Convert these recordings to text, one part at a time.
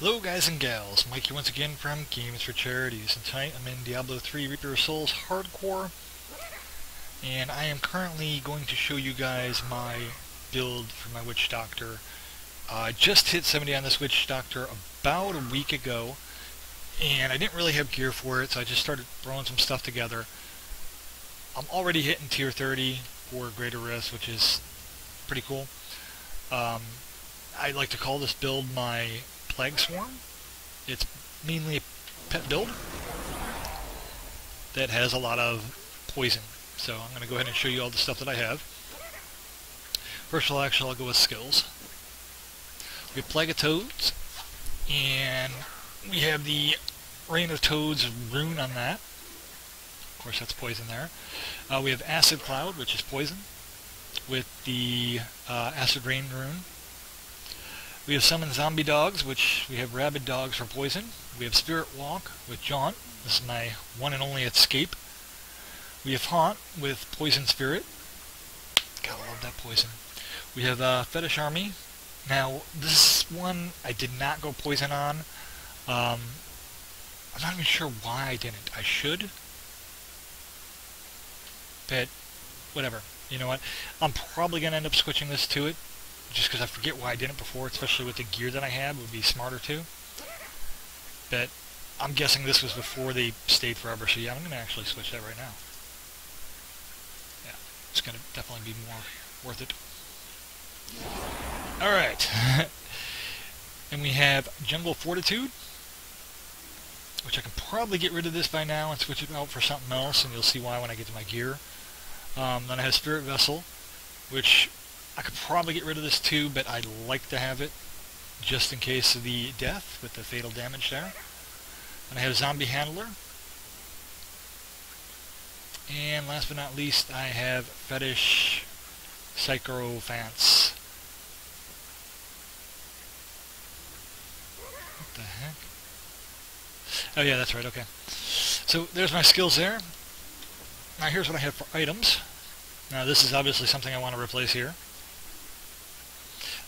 Hello guys and gals, Mikey once again from Games for Charities, and tonight I'm in Diablo 3 Reaper of Souls Hardcore, and I am currently going to show you guys my build for my Witch Doctor. Uh, I just hit 70 on this Witch Doctor about a week ago, and I didn't really have gear for it, so I just started throwing some stuff together. I'm already hitting tier 30 for Greater Rift, which is pretty cool. Um, I like to call this build my Plague Swarm. It's mainly a pet build that has a lot of poison. So I'm going to go ahead and show you all the stuff that I have. First of all, actually, I'll go with skills. We have Plague of Toads, and we have the Rain of Toads rune on that. Of course, that's poison there. Uh, we have Acid Cloud, which is poison, with the uh, Acid Rain rune. We have Summon Zombie Dogs, which we have Rabid Dogs for poison. We have Spirit Walk with Jaunt. This is my one and only escape. We have Haunt with Poison Spirit. Gotta love that poison. We have uh, Fetish Army. Now, this one I did not go poison on. Um, I'm not even sure why I didn't. I should. But, whatever. You know what? I'm probably going to end up switching this to it just because I forget why I didn't before, especially with the gear that I had, would be smarter too. But I'm guessing this was before they stayed forever, so yeah, I'm going to actually switch that right now. Yeah, it's going to definitely be more worth it. Alright. and we have Jungle Fortitude, which I can probably get rid of this by now and switch it out for something else, and you'll see why when I get to my gear. Um, then I have Spirit Vessel, which I could probably get rid of this too, but I'd like to have it just in case of the death with the fatal damage there. And I have Zombie Handler. And last but not least, I have Fetish Sycophants. What the heck? Oh yeah, that's right, okay. So there's my skills there. Now here's what I have for items. Now this is obviously something I want to replace here.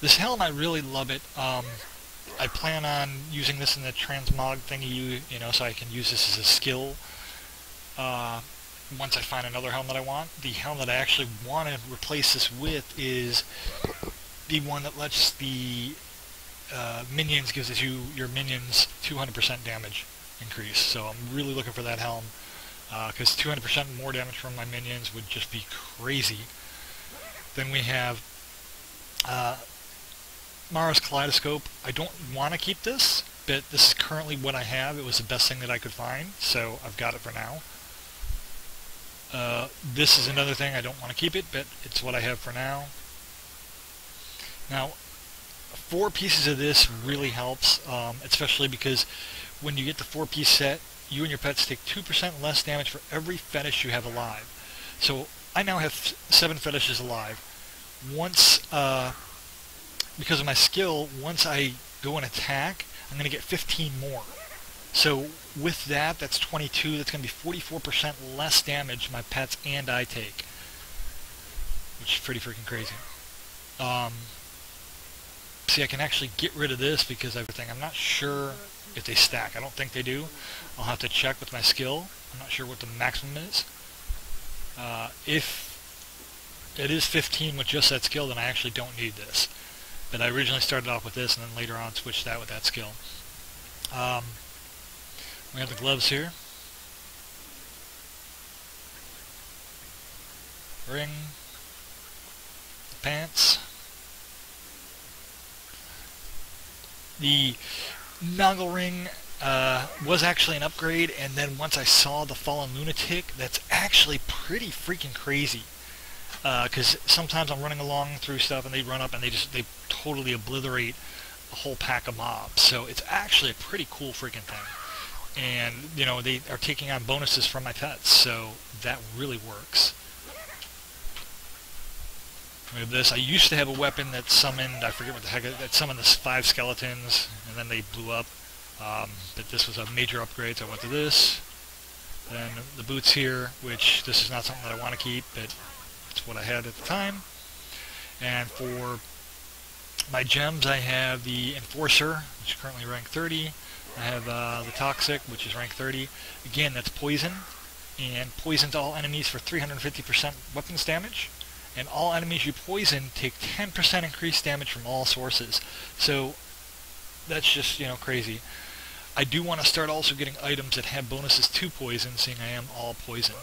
This helm, I really love it. Um, I plan on using this in the transmog thingy, you, know, so I can use this as a skill. Uh, once I find another helm that I want. The helm that I actually want to replace this with is the one that lets the uh, minions, gives you your minions 200% damage increase. So I'm really looking for that helm because uh, 200% more damage from my minions would just be crazy. Then we have uh, Mara's Kaleidoscope. I don't want to keep this, but this is currently what I have. It was the best thing that I could find, so I've got it for now. Uh, this is another thing. I don't want to keep it, but it's what I have for now. Now, four pieces of this really helps, um, especially because when you get the four-piece set, you and your pets take 2% less damage for every fetish you have alive. So I now have seven fetishes alive. Once uh, because of my skill, once I go and attack, I'm going to get 15 more. So with that, that's 22. That's going to be 44% less damage my pets and I take. Which is pretty freaking crazy. Um, see, I can actually get rid of this because everything. I'm not sure if they stack. I don't think they do. I'll have to check with my skill. I'm not sure what the maximum is. Uh, if it is 15 with just that skill, then I actually don't need this. But I originally started off with this and then later on switched that with that skill. Um, we have the gloves here. Ring. The pants. The Nagelring uh, was actually an upgrade, and then once I saw the Fallen Lunatic, that's actually pretty freaking crazy because uh, sometimes I'm running along through stuff and they run up and they just they totally obliterate a whole pack of mobs. So it's actually a pretty cool freaking thing. And you know they are taking on bonuses from my pets, so that really works. Have this. I used to have a weapon that summoned, I forget what the heck, that summoned the five skeletons, and then they blew up. Um, but this was a major upgrade, so I went to this. Then the boots here, which this is not something that I want to keep, but what I had at the time. And for My gems, I have the Enforcer, which is currently rank 30. I have uh, the Toxic, which is rank 30. Again, that's poison, and poisons all enemies for 350% weapons damage. And all enemies you poison take 10% increased damage from all sources. So that's just, you know, crazy. I do want to start also getting items that have bonuses to poison, seeing I am all poison.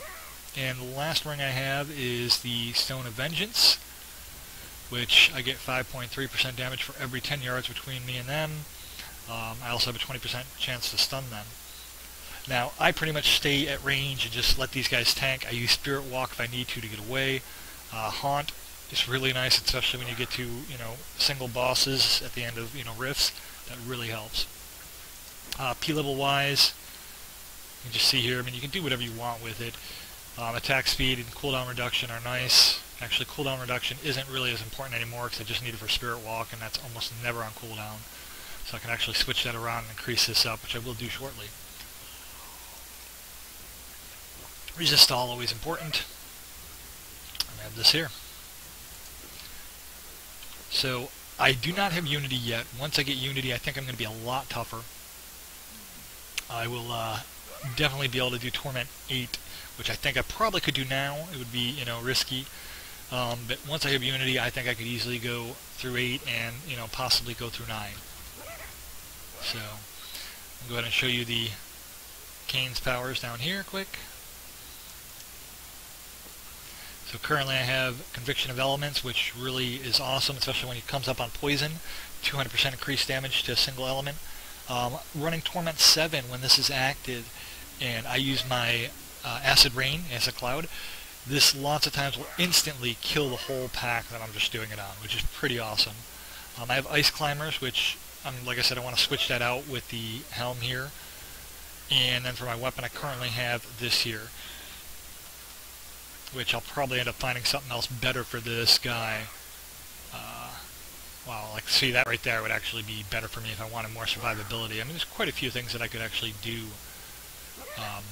And the last ring I have is the Stone of Vengeance, which I get 5.3% damage for every 10 yards between me and them. Um, I also have a 20% chance to stun them. Now, I pretty much stay at range and just let these guys tank. I use Spirit Walk if I need to to get away. Uh, Haunt is really nice, especially when you get to, you know, single bosses at the end of, you know, rifts. That really helps. Uh, P-level wise, you can just see here, I mean, you can do whatever you want with it. Um, attack speed and cooldown reduction are nice. Actually, cooldown reduction isn't really as important anymore because I just need it for Spirit Walk, and that's almost never on cooldown. So I can actually switch that around and increase this up, which I will do shortly. Resist all always important. I have this here. So I do not have Unity yet. Once I get Unity, I think I'm going to be a lot tougher. I will uh, definitely be able to do Torment 8, which I think I probably could do now. It would be, you know, risky. Um, but once I have Unity, I think I could easily go through 8 and, you know, possibly go through 9. So, I'll go ahead and show you the Kanai's powers down here quick. So currently I have Convention of Elements, which really is awesome, especially when it comes up on Poison. 200% increased damage to a single element. Um, running Torment 7 when this is active, and I use my uh, Acid Rain as a cloud, this lots of times will instantly kill the whole pack that I'm just doing it on, which is pretty awesome. Um, I have Ice Climbers, which, um, like I said, I want to switch that out with the Helm here. And then for my weapon, I currently have this here, which I'll probably end up finding something else better for this guy. Uh, wow, like see that right there would actually be better for me if I wanted more survivability. I mean, there's quite a few things that I could actually do. Um,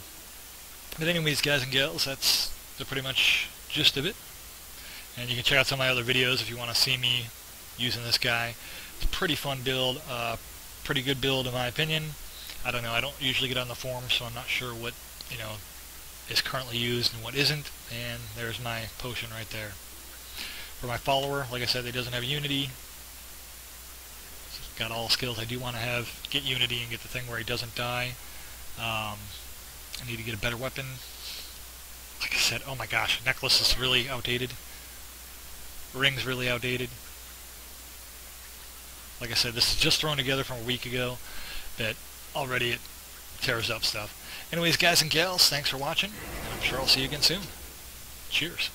but anyways, guys and gals, that's the pretty much gist of it. And you can check out some of my other videos if you want to see me using this guy. It's a pretty fun build, uh, pretty good build in my opinion. I don't know, I don't usually get on the forums, so I'm not sure what, you know, is currently used and what isn't. And there's my potion right there. For my follower, like I said, he doesn't have Unity. He's got all skills. I do want to have get Unity and get the thing where he doesn't die. Um, I need to get a better weapon. Like I said, oh my gosh, necklace is really outdated. Ring's really outdated. Like I said, this is just thrown together from a week ago, but already it tears up stuff. Anyways, guys and gals, thanks for watching, and I'm sure I'll see you again soon. Cheers.